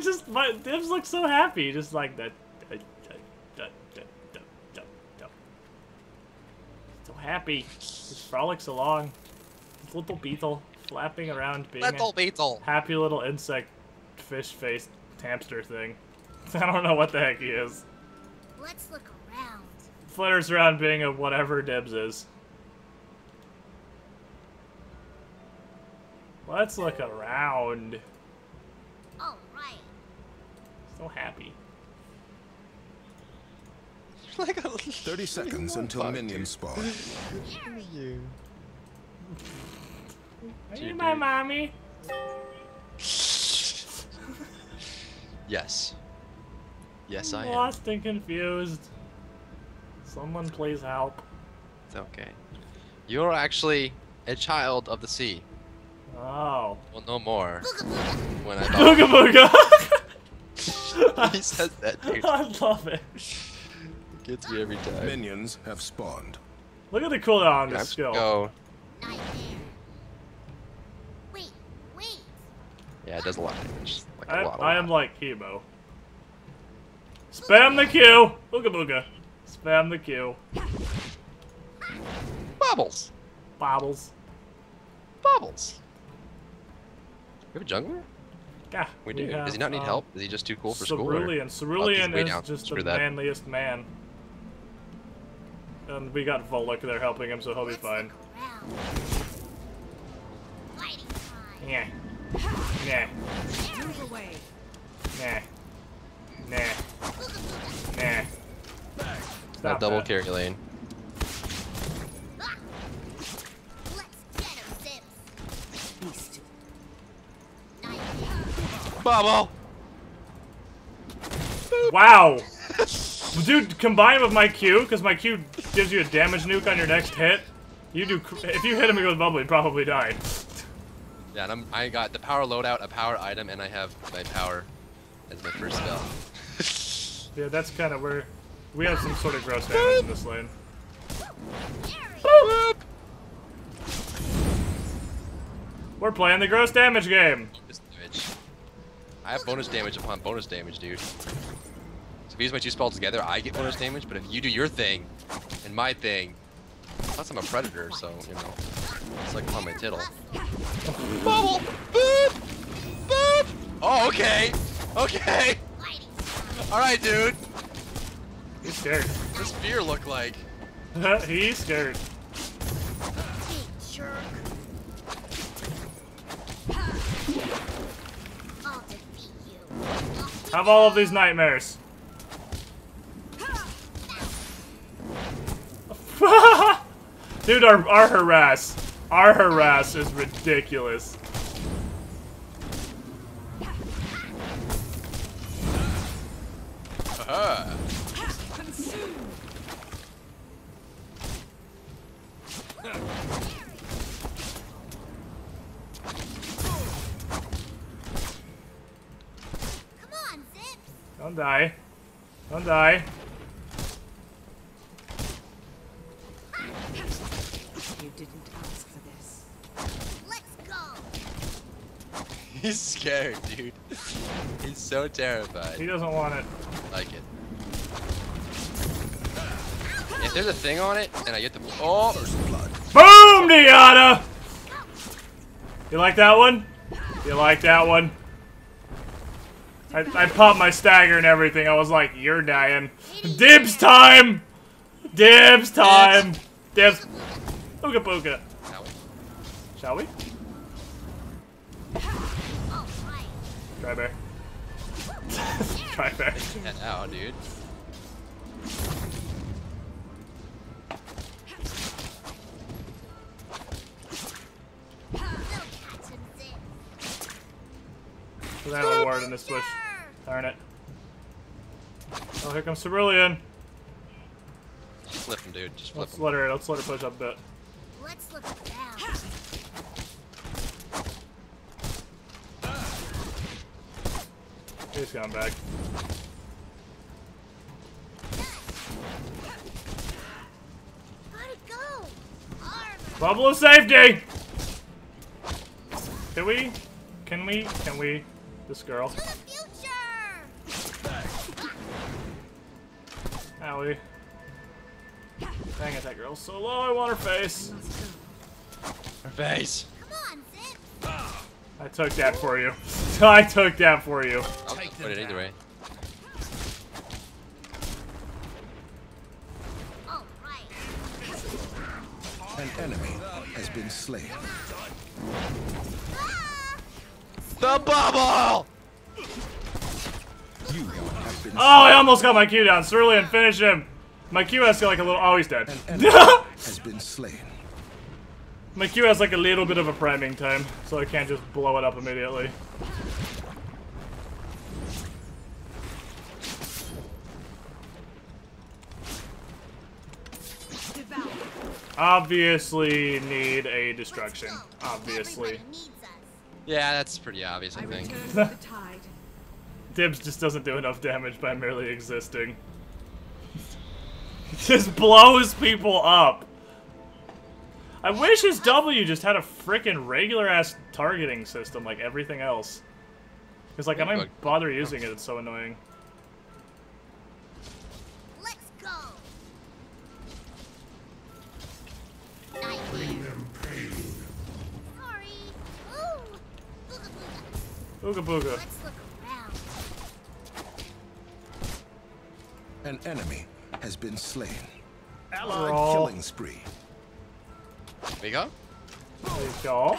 he just, but Dibs looks so happy, just like that. So happy, just frolics along. His little beetle flapping around, being Little a beetle. happy little insect, fish-faced hamster thing. I don't know what the heck he is. Let's look around. Flutters around being a whatever Dibs is. Let's look around. All right. So happy. like a 30 seconds until Fuck, minions spawn. You. Are you my mommy? Yes. Yes, I am. Lost and confused. Someone please help. It's okay. You're actually a child of the sea. Oh. Well, no more. Booga booga. When I die. Booga booga! he says that, dude. I love it. it. Gets me every time. Minions have spawned. Look at the cooldown on I'm this just skill. Go. Wait, wait. Yeah, it does a lot of damage. Like a I, lot. a I am like Hebo. Spam the Q! Booga booga. Spam the Q. Bubbles. Bobbles. Bubbles. We have a jungler? Yeah. We do. have, Does he not need um, help? Is he just too cool for school? or- Cerulean. Cerulean way is down. just the that. manliest man. And we got Volek there helping him, so he'll be fine. look around. Yeah. Nah. Move away. Nah. Nah. Booga booga. Nah. That double that. carry lane. Bubble. Wow! Dude, combined with my Q, because my Q gives you a damage nuke on your next hit, you do. cr- If you hit him with bubble, you'd probably die. Yeah, and I'm, I got the power loadout, a power item, and I have my power as my first spell. Yeah, that's kind of where we have some sort of gross damage in this lane. We're playing the gross damage game. Bonus damage. I have bonus damage upon bonus damage, dude. So if I use my two spells together, I get bonus damage, but if you do your thing and my thing, plus I'm a predator, so, you know, it's like on my tittle. Bubble! Boop! Boop! Oh, okay! Okay! Alright, dude! He's scared. What's fear look like? He's scared. Big jerk. I'll defeat you. Have all of these nightmares. Dude, our, our harass. Our harass is ridiculous. Uh-huh. Consume. Die. Don't die. You didn't ask for this. Let's go. He's scared, dude. He's so terrified. He doesn't want it. like it. If there's a thing on it, and I get the oh, there's blood. Boom, Diana! You like that one? You like that one? I, I popped my stagger and everything. I was like, you're dying. Dibs time! Dibs time! Dibs. Ooga booga. Now, Shall we? All right. Drybear. Try bear. head out, dude. Put that reward in this switch. Darn it. Oh, here comes Cerulean. Just flip him, dude. Just flip Let's him. let her. Let's let her push up a bit. Let's look around. He's coming back. Where'd go? Bubble of safety! Can we? Can we? Can we? This girl. Owie. Dang it, that girl's so low, I want her face! Her face! I took that for you. I took that for you. I'll put it either way. An enemy has been slain. The bubble! You Oh, I almost got my Q down. Cerulean, finish him. My Q has like a little. Oh, he's dead. Has been slain. my Q has like a little bit of a priming time, so I can't just blow it up immediately. Obviously, need a destruction. Let's go. Obviously. Everybody needs us. Yeah, that's pretty obvious, I I think. return to the tide. Dibs just doesn't do enough damage by merely existing. just blows people up. I wish his W just had a freaking regular ass targeting system like everything else. Because like I might bother using it, it's so annoying. Ooga booga. Let's look around. An enemy has been slain. Allied Brawl. killing spree. There you go. There you go.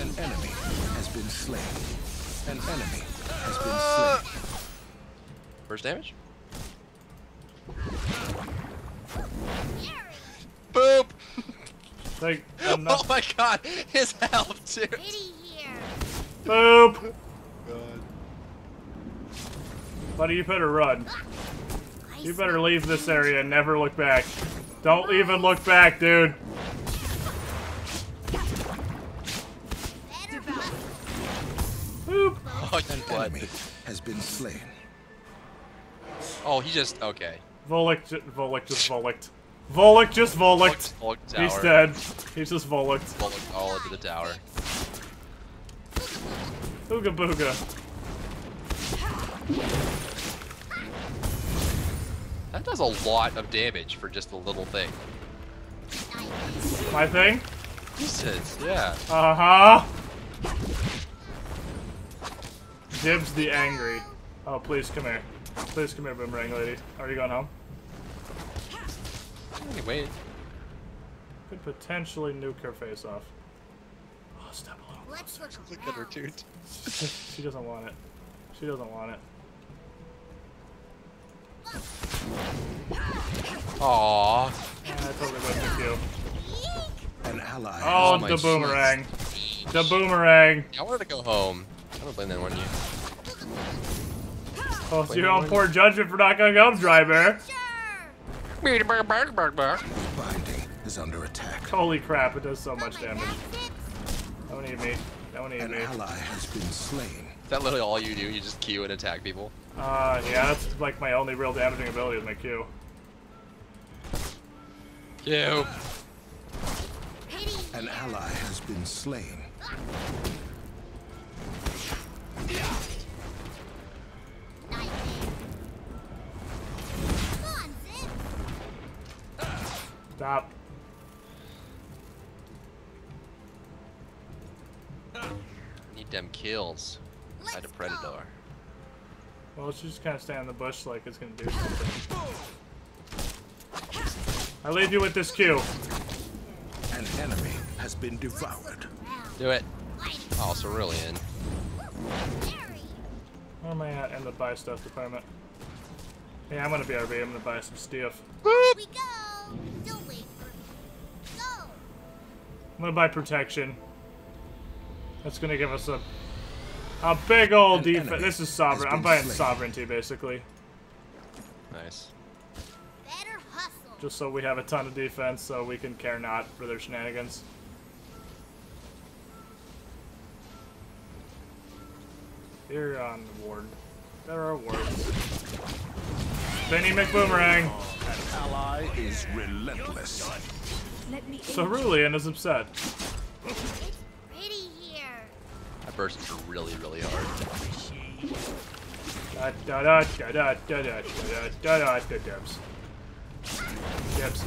An enemy has been slain. An enemy has been uh. slain. First damage. Boop! Like, Oh my god, his health, too. Pity here. Boop! Buddy, you better run. You better leave this area and never look back. Don't even look back, dude. Boop. Oh, you An what? enemy has been slain. Oh, he just okay. Volek, ju- Volek just just Voleked. He's dead. He's just Voleked. Volk all into the tower. Ooga booga. That does a lot of damage for just a little thing. My thing? Jesus, yeah. Uh huh. Dibs the angry. Oh, please come here. Please come here, boomerang lady. Are you going home? Anyway, Could potentially nuke her face off. Oh, step a little. Let's look look at her, around. dude. She doesn't want it. She doesn't want it. Aww. Yeah, I totally went with you. An ally Oh, Oh, the jeez. boomerang. The boomerang. I wanted to go home. I don't blame that on you. Oh, so you're on poor judgment for not going home, driver. Sure. has binding is under attack. Holy crap, it does so much damage. back fixed. Don't eat me. Don't eat An me. ally has been slain. Is that literally all you do? You just queue and attack people? Uh, yeah, that's like my only real damaging ability is my Q. Queue. Pity An ally has been slain. Nightmare. Stop. Need them kills. Had a Let's predator. go. Well, let's just kind of stay on the bush like it's gonna do something. I leave you with this cue. An enemy has been devoured. Do it. Fight. Oh, Cerulean. Gary. Where am I at in the buy stuff department? Yeah, I'm gonna BRB. I'm gonna buy some stuff. Gonna buy protection. That's gonna give us a a big old defense. This is sovereign. I'm buying slain. sovereignty basically, Nice. Better hustle. just so we have a ton of defense, so we can care not for their shenanigans. Here on the ward. There are wards. Benny McBoomerang. An ally is relentless. Let me in. Cerulean is upset. It's pretty here. That burst is really, really hard. Da da da da da da da da da da da dibs. Dibs.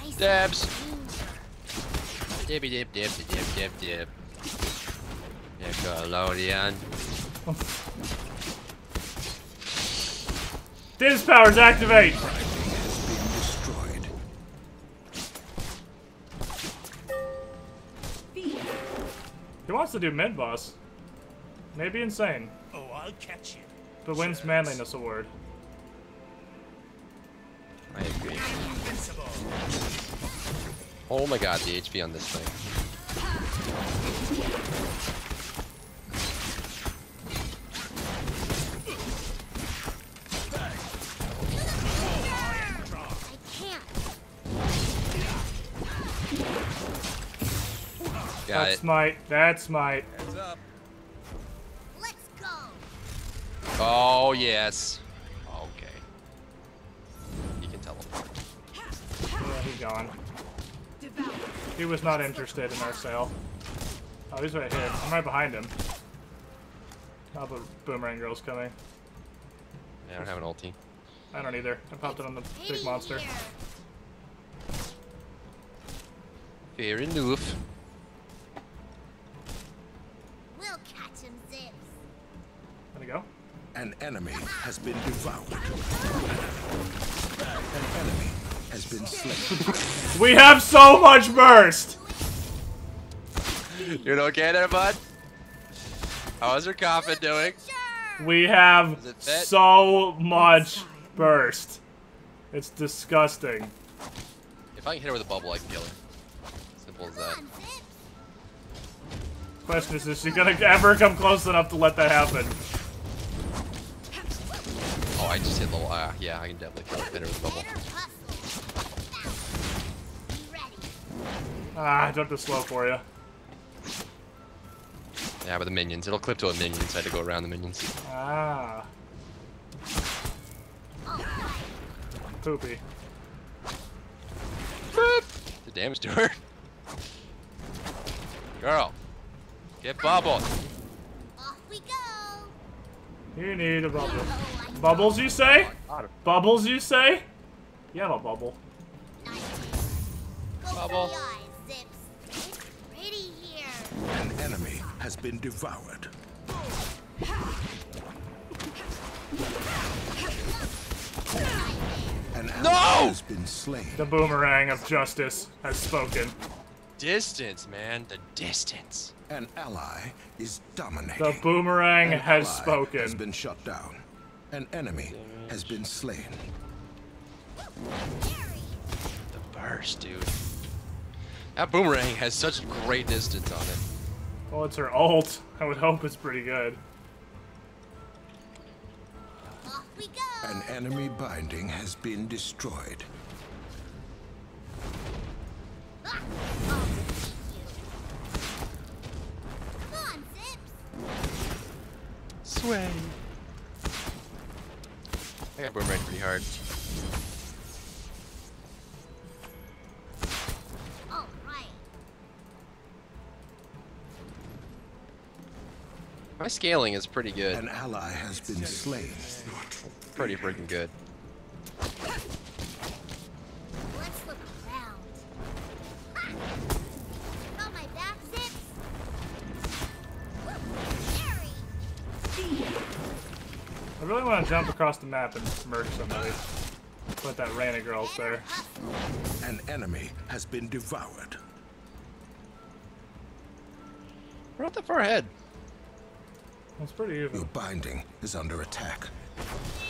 I see Dabs. danger. Dibby dib dib dib dib dib. Nickelodeon. Dibs powers activate! To do mid boss. Maybe insane, Oh, I'll catch you. but wins manliness award. I agree. Oh my god, the HP on this thing. Got That's it. might. That's might. Heads up. Let's go. Oh yes. Okay. You can teleport. Yeah, he's gone. He was not interested in our sale. Oh, he's right here. I'm right behind him. Oh, but Boomerang Girl's coming. Yeah, I don't have an ulti. I don't either. I popped it on the big monster. Fair enough. An enemy has been devoured. An enemy has been slain. We have so much burst! You're okay there, bud? How's your coffin doing? We have Does it fit? so much burst. It's disgusting. If I can hit her with a bubble, I can kill her. Simple as that. Come on, Zips. Question is, is she gonna ever come close enough to let that happen? Oh, I just hit level. Uh, yeah, I can definitely kill her. Hit with a bubble. Better hustle. Be ready. Ah, I jumped too slow for you. Yeah, with the minions. It'll clip to a minion, so I had to go around the minions. Ah, All right. poopy. The damage to her. Girl, get bubbled. Off we go. You need a bubble. I Bubbles, you say? Bubbles, you say? You have a bubble. Bubble. for the eyes, Zips. It's pretty here. An enemy has been devoured. An ally No! has been slain. The boomerang of justice has spoken. Distance, man. The distance. An ally is dominating. The boomerang An has ally spoken. Has been shut down. An enemy has been slain. The burst, dude. That boomerang has such great distance on it. Well, it's her ult. I would hope it's pretty good. Off we go. An enemy binding has been destroyed. Ah, I'll defeat you. Come on, Sway. I got boomerang pretty hard. My scaling is pretty good. An ally has been slain. Pretty freaking good. Across the map and murder somebody. Put that Rana girl's there. An enemy has been devoured. We're not that far ahead. It's pretty even. Your binding is under attack.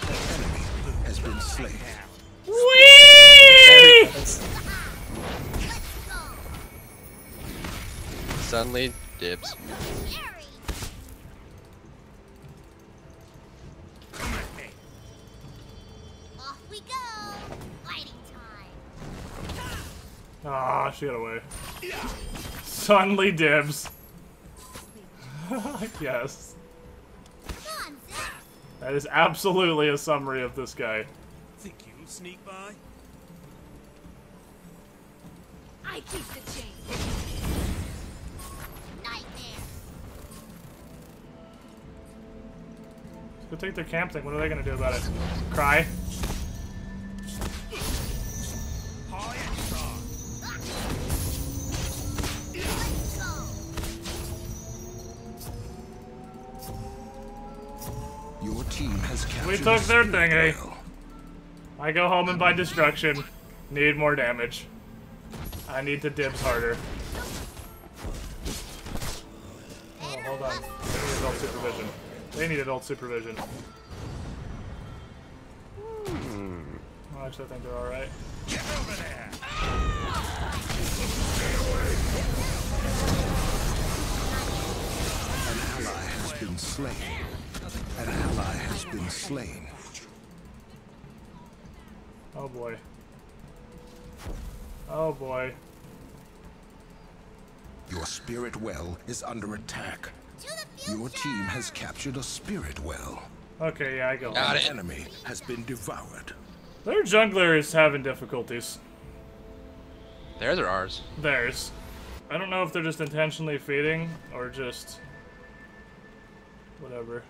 An enemy has been slain. Whee! Suddenly, dibs. Ah, she got away. Suddenly dibs. yes. Come. That is absolutely a summary of this guy. Think you'll sneak by? I keep the change. Nightmare. Go take their camp thing. What are they gonna do about it? Cry? High and team has captured. We took their spirit thing, well. I go home and buy destruction. Need more damage. I need to dibs harder. Oh, hold on. They need adult supervision. They need adult supervision. Well, actually, I think they're alright. Get over there. An ally has been slain. An ally has been slain. Oh boy. Oh boy. Your spirit well is under attack. To the future. Your team has captured a spirit well. Okay, yeah, I go. Got. An it. enemy has been devoured. Their jungler is having difficulties. Theirs are ours. Theirs. I don't know if they're just intentionally feeding or just whatever.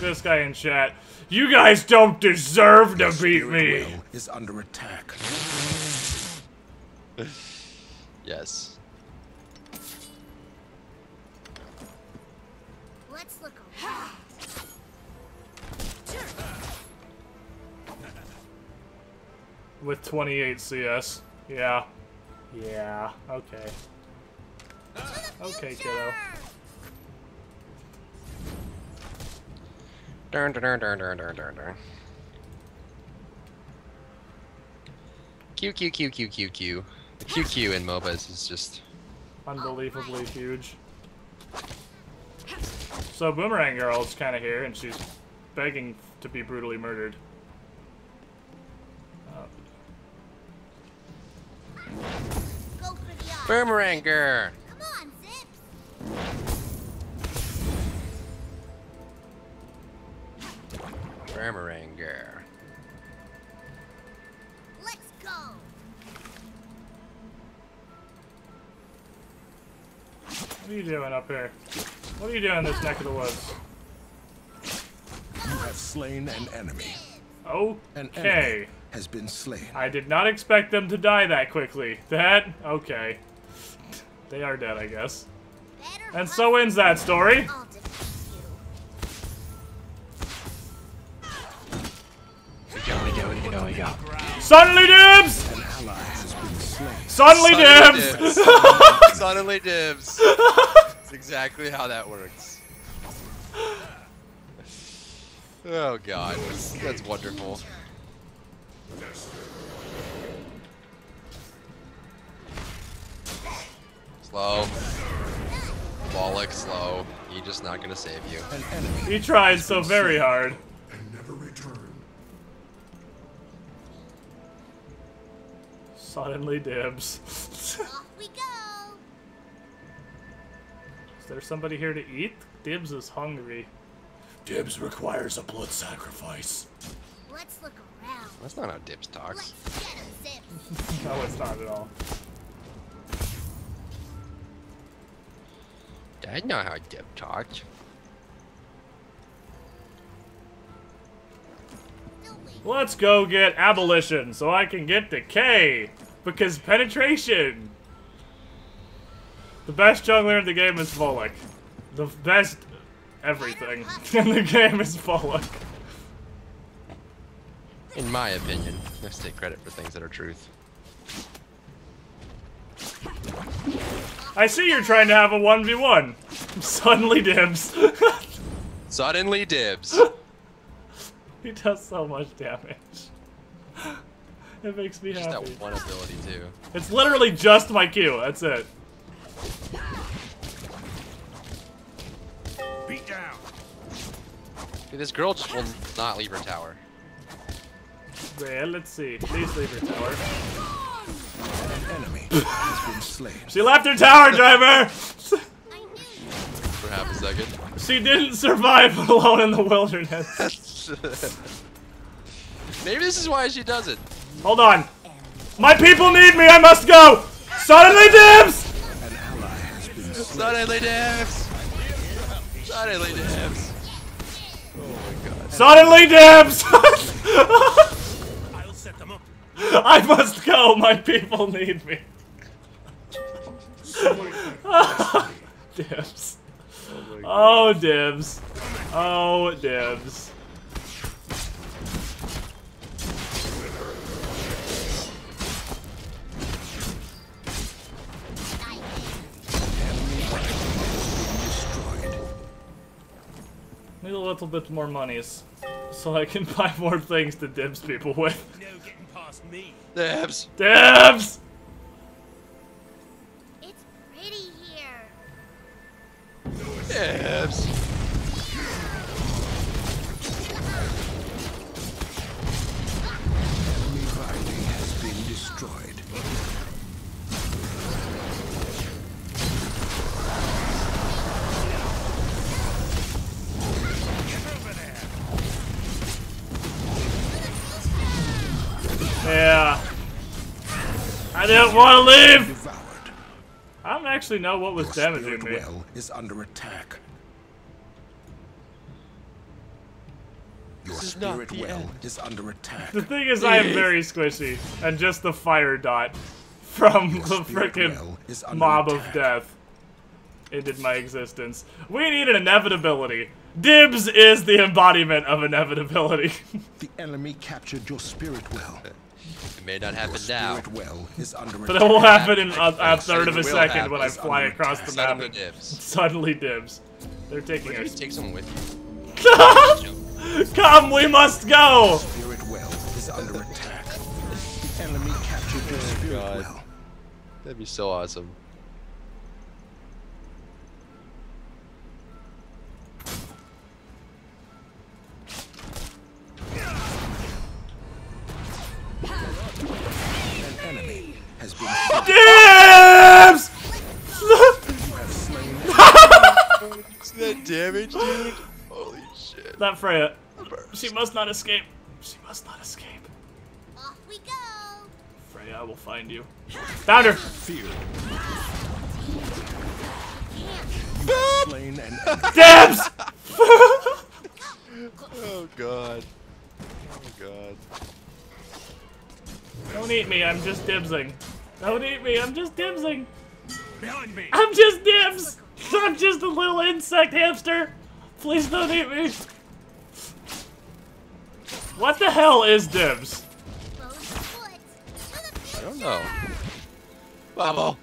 This guy in chat. You guys don't deserve to beat spirit me. well is under attack. Yes. Let's look around. With 28 CS. Yeah. Yeah. Okay. Okay, kiddo. Dun, dun, dun, dun, dun, dun, dun, dun. Q Q Q Q Q Q. The Q Q in MOBAs is just Unbelievably huge. So Boomerang Girl's kind of here, and she's begging to be brutally murdered. Uh, Go for Boomeranger. Let's go. what are you doing up here? What are you doing in this neck of the woods? You have slain an enemy. Okay. An Okay. enemy has been slain. I did not expect them to die that quickly. That? Okay. They are dead, I guess. And so ends that story. You. Suddenly dibs! An ally has been slain. Suddenly dibs! Suddenly dibs. That's exactly how that works. Oh god, that's wonderful. Slow. Volek, slow. He's just not gonna save you. He tried so very hard. And never return. Suddenly dibs. Off we go. Is there somebody here to eat? Dibs is hungry. Dibs requires a blood sacrifice. Let's look around. That's not how dibs talks. Let's get him, No, it's not at all. That's not how dib talks. Let's go get abolition so I can get the K. Because penetration. The best jungler in the game is Volek. The best everything in the game is Volek. In my opinion. Let's take credit for things that are truth. I see you're trying to have a 1v1. Suddenly dibs. Suddenly dibs. he does so much damage. It makes me Just happy. that one ability too. It's literally just my Q. That's it. Beat down. Dude, this girl just will not leave her tower. Well, let's see. Please leave her tower. An enemy has been slain. She left her tower, driver! Half a second. She didn't survive alone in the wilderness. Maybe this is why she does it. Hold on. My people need me. I must go. Suddenly dibs. An ally has been slain. Suddenly dibs. Suddenly dibs. Oh Suddenly dibs! I'll set them up. I must go. My people need me. dibs. Oh, dibs. Oh, dibs. Need a little bit more monies. So I can buy more things to dibs people with. No getting past me. Dibs. Dibs! Dibs. Enemy binding has been destroyed. Get over there. Yeah. I didn't want to leave! Devoured. I actually know what was Your damaging me. well is under attack. Your This spirit the well end. is under attack. The thing is, I am very squishy, and just the fire dot from Your the spirit frickin' well is under mob of death ended my existence. We need an inevitability. Dibs is the embodiment of inevitability. The enemy captured your spirit well. It may not happen now. spirit well is under but it attack. will happen in a, a third of a second when I fly across the map. up the dibs. Suddenly dibs. They're taking Why don't us. take someone with you? Come, we must go! Spirit well is under attack. The enemy captured your oh, spirit God. well. That'd be so awesome. Dibs! you have slain. Isn't that damage, dude? Holy shit. that Freya. She must not escape. She must not escape. Off we go. Freya, I will find you. Found her! Fear. Slain an enemy. Dibs! Oh god. Oh god. Don't eat me, I'm just dibsing. Don't eat me, I'm just dibsing. Behind me. I'm just dibs! I'm just a little insect hamster. Please don't eat me. What the hell is dibs? Close the foot. To the I don't know. Bubble.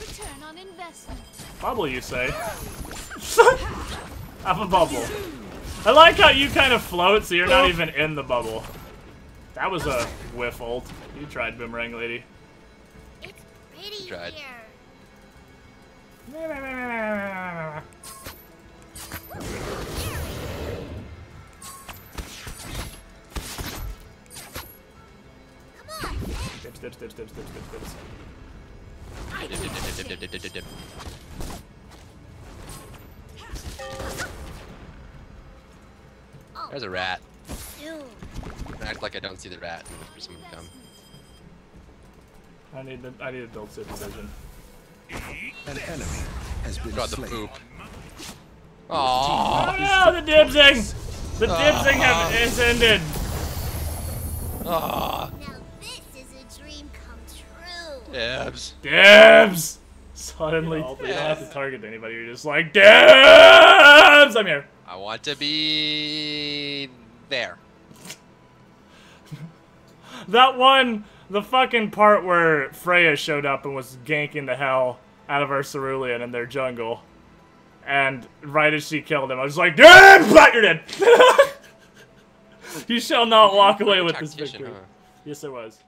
Return on investment. Bubble, you say? Have a bubble. I like how you kind of float, so you're not even in the bubble. That was a whiff ult. You tried, Boomerang Lady. It's pretty Tried. here. Dips, dips, dips, dips, dips, dips, dips. Dip, dip, dip, dip, dip, dip, dip, dip. Oh, There's a rat. soon. Act like I don't see the rat for someone to come. I need to, I need to build supervision. An enemy has been God, the slain. poop. Aww. Oh no, the dibsing! The dibsing have, is ended. Aww. Now this is a dream come true. Dibs. Dibs! Suddenly, you don't have to target anybody. You're just like, dibs! I'm here. I want to be there. That one, the fucking part where Freya showed up and was ganking the hell out of our Cerulean in their jungle. And right as she killed him, I was like! But you're dead! you shall not walk away with this victory. huh? Yes, I was.